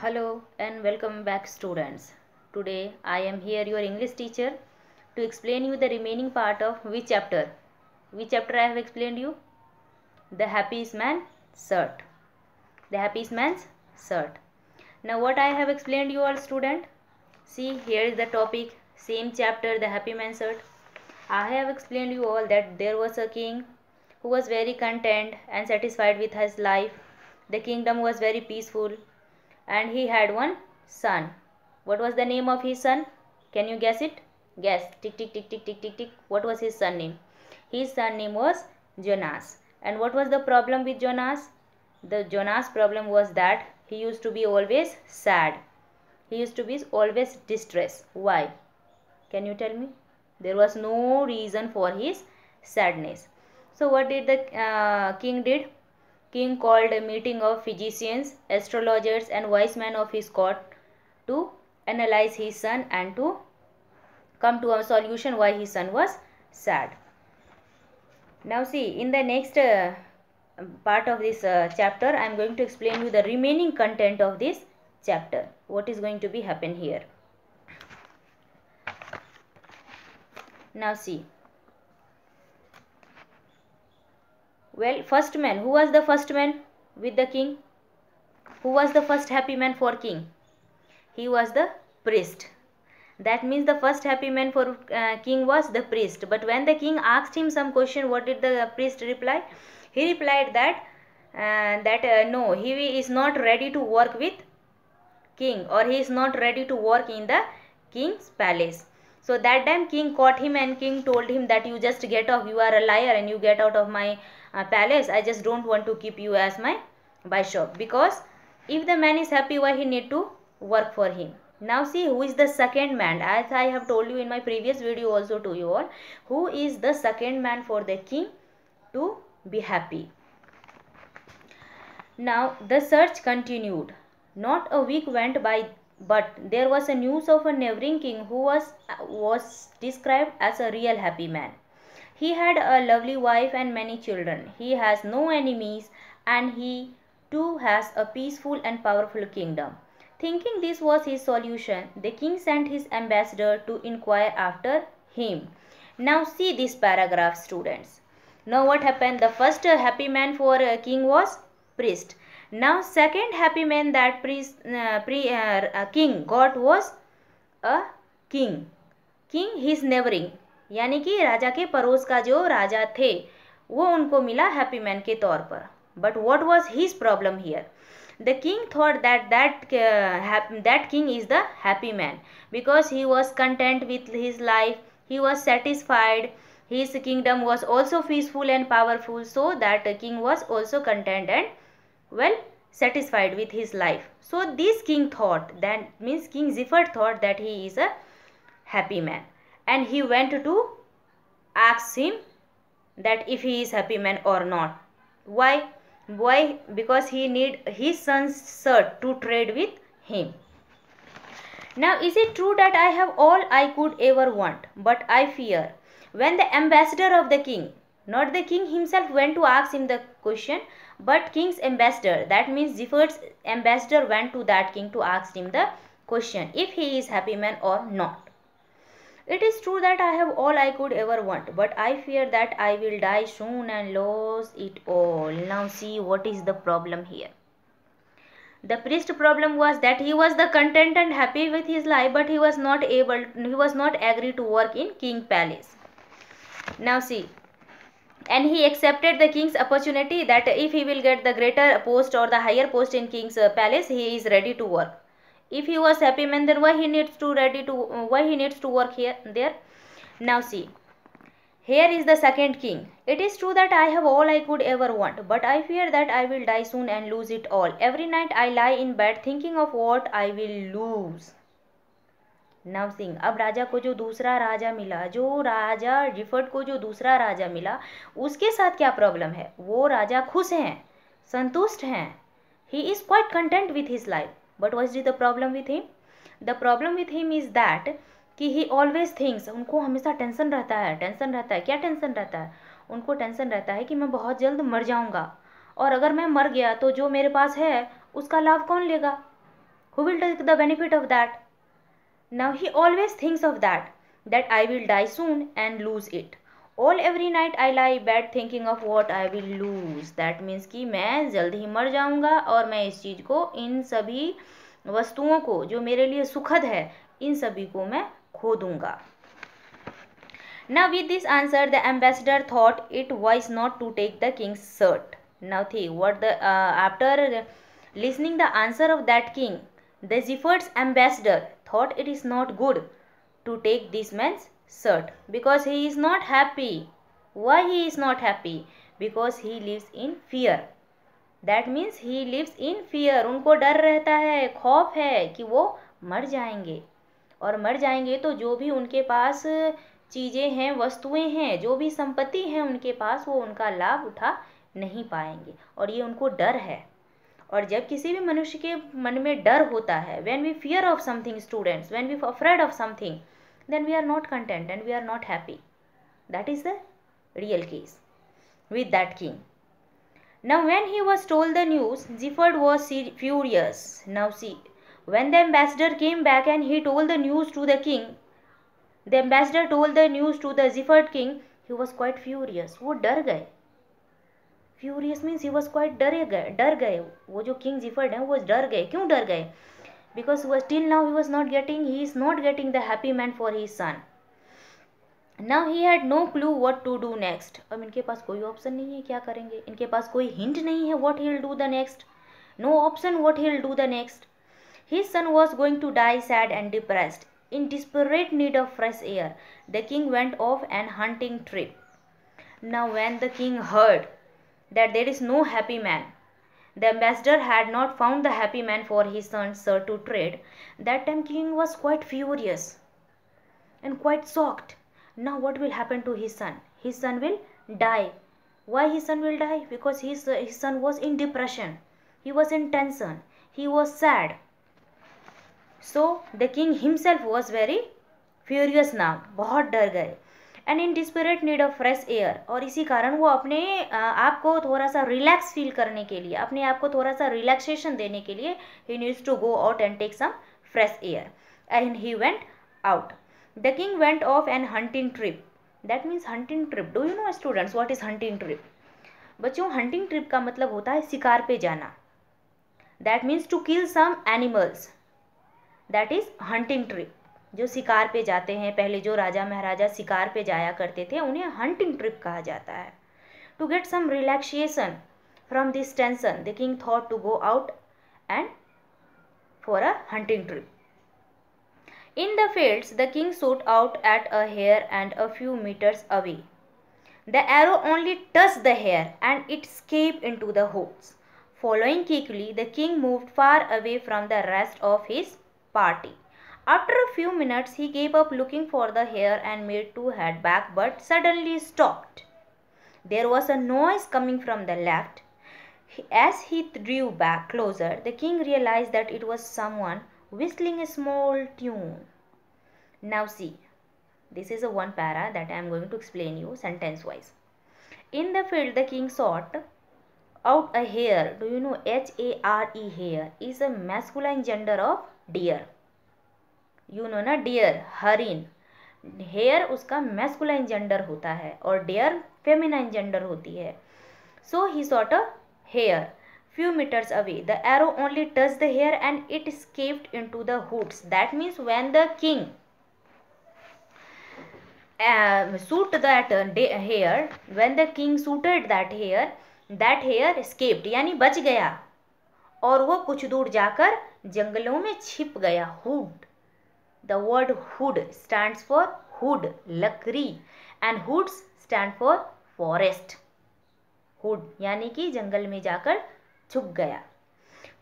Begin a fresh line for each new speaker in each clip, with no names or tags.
Hello and welcome back students. Today I am here your English teacher to explain you the remaining part of which chapter? Which chapter I have explained you? The happiest man shirt. The happiest man's shirt. Now what I have explained you all student? See here is the topic same chapter the happy man shirt. I have explained you all that there was a king who was very content and satisfied with his life. The kingdom was very peaceful and he had one son. What was the name of his son? Can you guess it? Guess. Tick, tick, tick, tick, tick, tick, tick. What was his son name? His son name was Jonas. And what was the problem with Jonas? The Jonas problem was that he used to be always sad. He used to be always distressed. Why? Can you tell me? There was no reason for his sadness. So what did the uh, king did? King called a meeting of physicians, astrologers and wise men of his court to analyze his son and to come to a solution why his son was sad. Now see in the next uh, part of this uh, chapter I am going to explain you the remaining content of this chapter. What is going to be happen here. Now see Well, first man. Who was the first man with the king? Who was the first happy man for king? He was the priest. That means the first happy man for uh, king was the priest. But when the king asked him some question, what did the priest reply? He replied that uh, that uh, no, he is not ready to work with king or he is not ready to work in the king's palace. So that time king caught him and king told him that you just get off, you are a liar and you get out of my uh, palace i just don't want to keep you as my bishop because if the man is happy why he need to work for him? Now see who is the second man? As i have told you in my previous video also to you all who is the second man for the king to be happy? Now the search continued. Not a week went by but there was a news of a neighboring king who was was described as a real happy man he had a lovely wife and many children. He has no enemies and he too has a peaceful and powerful kingdom. Thinking this was his solution, the king sent his ambassador to inquire after him. Now see this paragraph students. Now what happened? The first happy man for a king was priest. Now second happy man that priest, uh, pre, uh, king got was a king. King his neighboring यानी कि राजा के पड़ोस का जो राजा थे, वो उनको मिला हैप्पी मैन के तौर पर। But what was his problem here the king thought that that that king is the happy man because he was content with his life he was satisfied his kingdom was also peaceful and powerful so that king was also content and well satisfied with his life so this king thought that means king जिफर्ट thought that he is a happy man and he went to ask him that if he is happy man or not. Why? Why? Because he need his son's shirt to trade with him. Now is it true that i have all i could ever want? But i fear. When the ambassador of the king not the king himself went to ask him the question but king's ambassador that means Gifford's ambassador went to that king to ask him the question if he is happy man or not it is true that I have all I could ever want, but I fear that I will die soon and lose it all. Now see what is the problem here. The priest problem was that he was the content and happy with his life, but he was not able, he was not agree to work in king palace. Now see, and he accepted the king's opportunity that if he will get the greater post or the higher post in king's uh, palace, he is ready to work if he was happy man then why he needs to ready to uh, why he needs to work here there now see here is the second king it is true that i have all i could ever want but i fear that i will die soon and lose it all every night i lie in bed thinking of what i will lose नव सिंह अब राजा को जो दूसरा राजा मिला जो राजा referred को जो दूसरा राजा मिला उसके साथ क्या प्रॉब्लम है वो राजा खुश हैं संतुष्ट हैं he is quite content with his life but was is the problem with him the problem with him is that कि ही ऑलवेज थिंग्स उनको हमेशा टेंशन रहता है टेंशन रहता है। क्या टेंशन रहता है? उनको टेंशन रहता है कि मैं बहुत जल्द मर जाऊँगा। और अगर मैं मर गया तो जो मेरे पास है, उसका लाभ कौन लेगा? Who will take the benefit of that? Now he always thinks of that that i will die soon and lose it all every night i lie bed thinking of what i will lose that means कि मैं जल्द ही मर जाऊँगा और मैं इस चीज़ को इन सभी वस्तुओं को जो मेरे लिए सुखद है इन सभी को मैं खो दूँगा Now with this answer the ambassador thought it wise not to take the king's shirt. Now think what the uh, after listening the answer of that king the Zipherd's ambassador thought it is not good to take this man's shirt because he is not happy. Why he is not happy? Because he lives in fear. That means he lives in fear. उनको डर रहता है, खौफ है कि वो मर जाएँगे और मर जाएँगे तो जो भी उनके पास चीज़ें हैं, वस्तुएँ हैं, जो भी संपत्ति है, उनके पास वो उनका लाभ उठा नहीं पाएँगे और ये उनको डर है और जब किसी भी मनुष्य के मन में डर होता है when we fear of something students when we afraid of something then we are not content and we are not happy that is the real case with that king Now, when he was told the news, Gifford was furious. Now, see, when the ambassador came back and he told the news to the king, The ambassador told the news to the Ziffert king. He was quite furious. वो डर गए furious means he was quite डरे गए डर गए वो जो king जिफर्ड है वो डर गए क्यों डर गए because was till now he was not getting he is not getting the happy man for he sun now he had no clue what to do next अब इनके पास कोई ऑप्शन नहीं है क्या करेंगे इनके पास कोई हिंट नहीं है what he do the next no option what he do the next his son was going to die sad and depressed In desperate need of fresh air, the king went off an hunting trip. Now, when the king heard that there is no happy man, the ambassador had not found the happy man for his son Sir to trade. That time king was quite furious and quite shocked. Now what will happen to his son? His son will die. Why his son will die? Because his, his son was in depression. He was in tension. He was sad. So the king himself was very furious now बहुत डर गए and in desperate need of fresh air और इसी कारण वो अपने आप को थोड़ा सा रिलैक्स फील करने के लिए, अपने आप को थोड़ा सा रिलैक्सेशन देने के लिए he needs to go out and take some fresh air and he went out the king went of an hunting trip that means hunting trip do you know students what is hunting trip बच्चों hunting trip का मतलब होता है शिकार पे जाना. That means to kill some animals that is hunting trip जो शिकार पे जाते हैं, पहले जो राजा महाराजा शिकार पे जाया करते थे, उन्हें हंटिंग ट्रिप कहा जाता है। To get some relaxation from this tension the king thought to go out and for a hunting trip in the fields the king shoot out at a hare and a few metres away the arrow only touch the hare and it escape into the hopes following quickly the king move far away from the rest of his party After a few minutes, he gave up looking for the hare and made two head back but suddenly stopped. There was a noise coming from the left. As he drew back closer, the king realized that it was someone whistling a small tune. Now see, this is a one para that I am going to explain you sentence wise. In the field, the king sought out a hare. Do you know H-A-R-E hare is a masculine gender of deer. You know ना deer हरिन। Hare उसका masculine gender होता है और dare feminine gender होती है। So he shot a hare few metres away the arrow only touch the hare and it escaped into the woods that means when the king shoot that hare when the king shooted that hare that hare escaped यानी बच गया। और वो कुछ दूर जाकर जंगलों में छिप गया wood the word wood stand for wood लकड़ी and woods stand for forest wood यानी कि जंगल में जाकर छुप गया।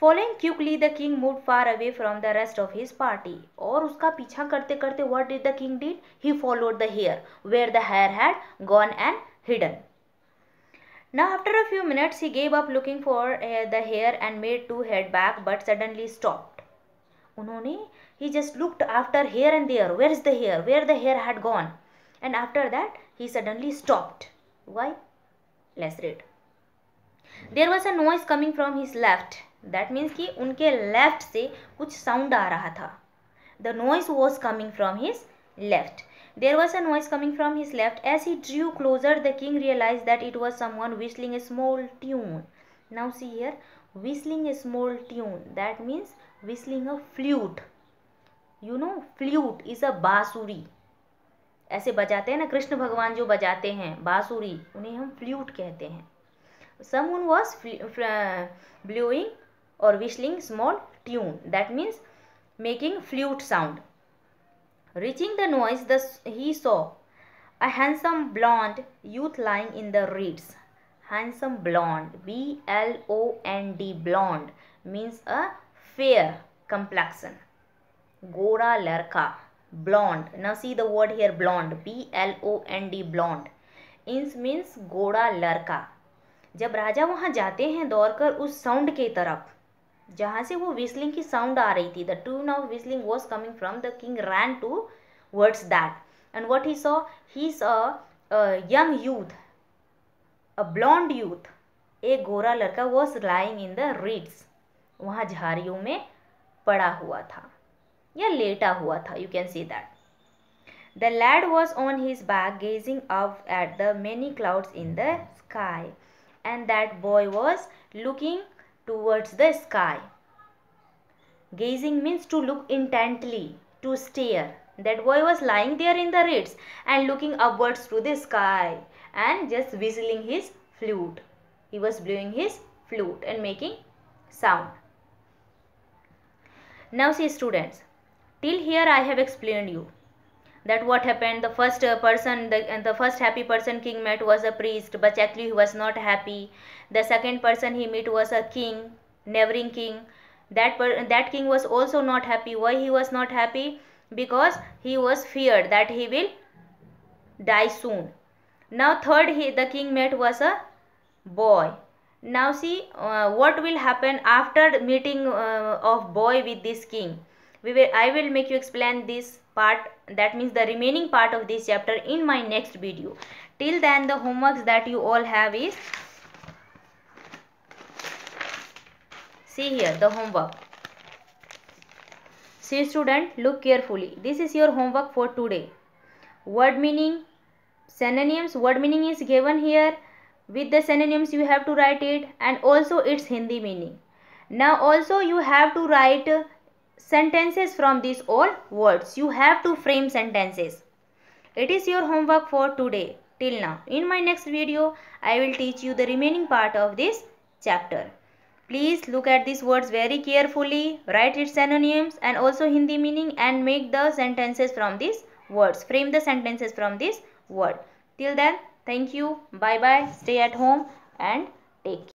Following quickly the king move far away from the rest of his party और उसका पीछा करते करते what did the king did he followed the hare where the hare had gone and hidden Now after a few minutes he gave up looking for uh, the hare and made to head back but suddenly stopped. उन्होंने he just looked after here and there. Where is the hare? Where the hare had gone? And after that he suddenly stopped. Why? Let's read there was a noise coming from his left. That means कि उनके left से कुछ sound आ रहा था. The noise was coming from his left. There was a noise coming from his left. As he drew closer the king realized that it was someone whistling a small tune. Now see here whistling a small tune. That means whistling a flute. You know, flute is a बाँसुरी ऐसे बजाते हैं ना, कृष्ण भगवान जो बजाते हैं बाँसुरी उन्हें हम फ्लूट कहते हैं। समून वॉज़ ब्लूइंग और whistling small tune that means making flute sound reaching the noise the he saw a handsome blonde youth lying in the reeds handsome blonde B L O N D blonde means a fair complexion. Gora larka blonde. Now see the word here, blonde. B l o n d, blonde. Ins means गोरा लड़का जब राजा वहाँ जाते हैं दौड़कर उस sound के तरफ़, जहाँ से वो विस्लिंग की साउंड आ रही थी the tune of whistling was coming from the king ran towards that and what he saw he saw young youth a blonde youth एक गोरा लड़का was lying in the reeds वहाँ झाड़ियों में पड़ा हुआ था, या लेटा हुआ था you can see that the lad was on his back gazing up at the many clouds in the sky and that boy was looking towards the sky gazing means to look intently to stare that boy was lying there in the reeds and looking upwards to the sky and just whistling his flute he was blowing his flute and making sound Now see students, till here I have explained you that what happened. The first uh, person the, the first happy person king met was a priest but actually he was not happy. The second person he met was a king neighboring king. That per, that king was also not happy. Why he was not happy? Because he was feared that he will die soon. Now third he the king met was a boy now see uh, what will happen after meeting uh, of boy with this king? We will i will make you explain this part. That means the remaining part of this chapter in my next video. Till then the homeworks that you all have is see here the homework. See student look carefully. This is your homework for today. Word meaning synonyms word meaning is given here with the synonyms you have to write it and also its Hindi meaning. Now also you have to write sentences from these all words. You have to frame sentences. It is your homework for today. Till now. In my next video I will teach you the remaining part of this chapter. Please look at these words very carefully. Write its synonyms and also Hindi meaning and make the sentences from these words. Frame the sentences from this word. Till then thank you. Bye bye stay at home and take care